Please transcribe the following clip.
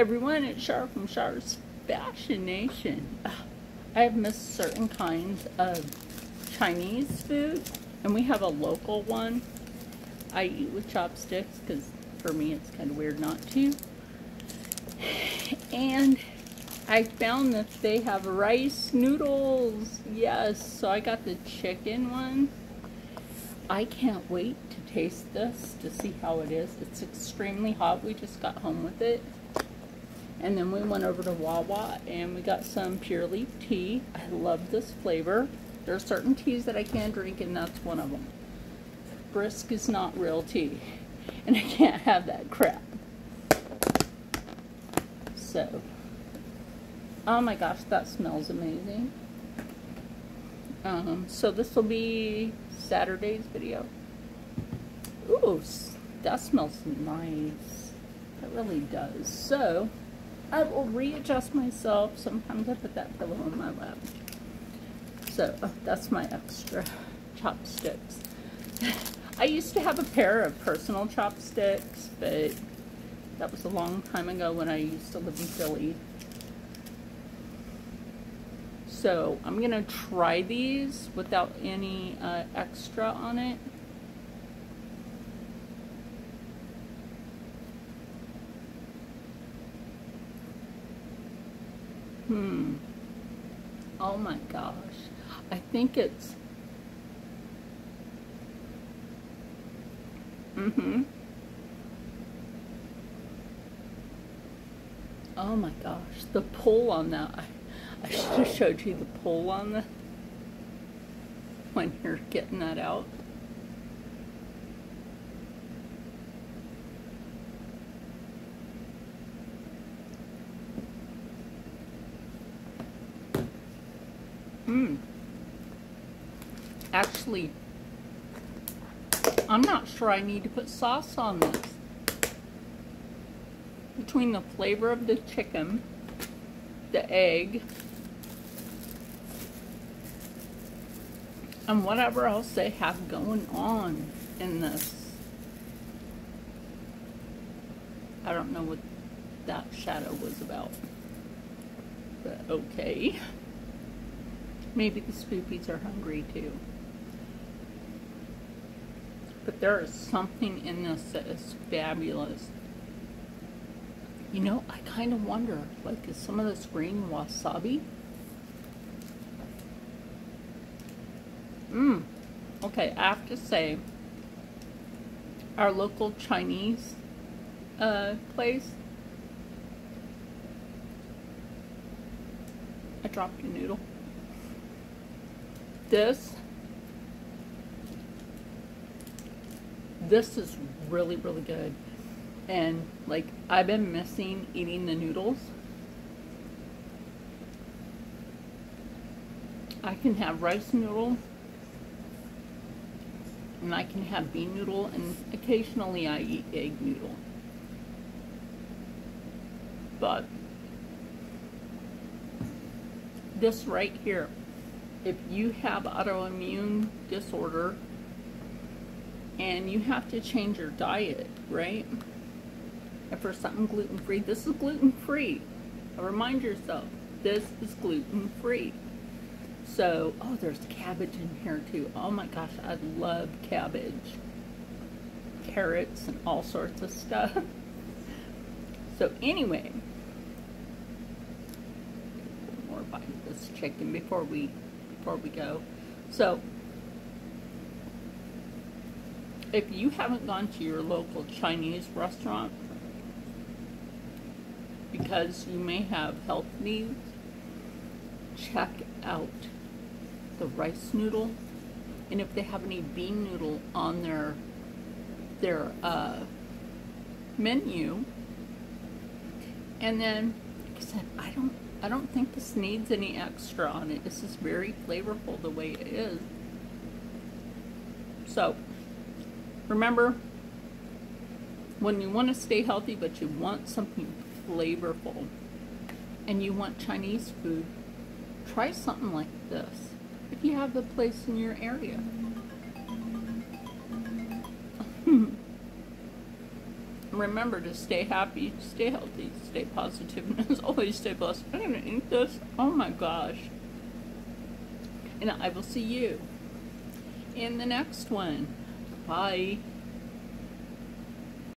everyone, it's Char from Char's Fashion Nation. I have missed certain kinds of Chinese food, and we have a local one. I eat with chopsticks because for me it's kind of weird not to. And I found that they have rice noodles. Yes, so I got the chicken one. I can't wait to taste this to see how it is. It's extremely hot. We just got home with it. And then we went over to Wawa and we got some pure leaf tea. I love this flavor. There are certain teas that I can't drink and that's one of them. Brisk is not real tea. And I can't have that crap. So, oh my gosh, that smells amazing. Um, so this will be Saturday's video. Ooh, that smells nice. It really does. So, I will readjust myself. Sometimes I put that pillow on my lap. So, oh, that's my extra chopsticks. I used to have a pair of personal chopsticks, but that was a long time ago when I used to live in Philly. So I'm going to try these without any uh, extra on it. Hmm. Oh my gosh. I think it's... Mm-hmm. Oh my gosh. The pull on that. I should have showed you the pull on the when you're getting that out. Hmm. Actually, I'm not sure I need to put sauce on this. Between the flavor of the chicken, the egg, and whatever else they have going on in this. I don't know what that shadow was about. But okay. Maybe the spoopies are hungry too. But there is something in this that is fabulous. You know, I kind of wonder, like, is some of this green wasabi? Mmm. Okay, I have to say, our local Chinese uh, place, I dropped a noodle. This, this is really, really good. And, like, I've been missing eating the noodles. I can have rice noodle and I can have bean noodle, and occasionally I eat egg noodle. But this right here, if you have autoimmune disorder and you have to change your diet, right? And for something gluten-free, this is gluten-free. Remind yourself, this is gluten-free. So, oh, there's cabbage in here too. Oh my gosh, I love cabbage. Carrots and all sorts of stuff. So anyway, more bite of this chicken before we before we go. So if you haven't gone to your local Chinese restaurant because you may have health needs, check out the rice noodle and if they have any bean noodle on their their uh, menu and then like I said I don't I don't think this needs any extra on it. This is very flavorful the way it is. So remember when you want to stay healthy but you want something flavorful and you want Chinese food try something like this if you have the place in your area. Hmm. Remember to stay happy, stay healthy, stay positive, and as always, stay blessed. I'm gonna eat this. Oh my gosh. And I will see you in the next one. Bye.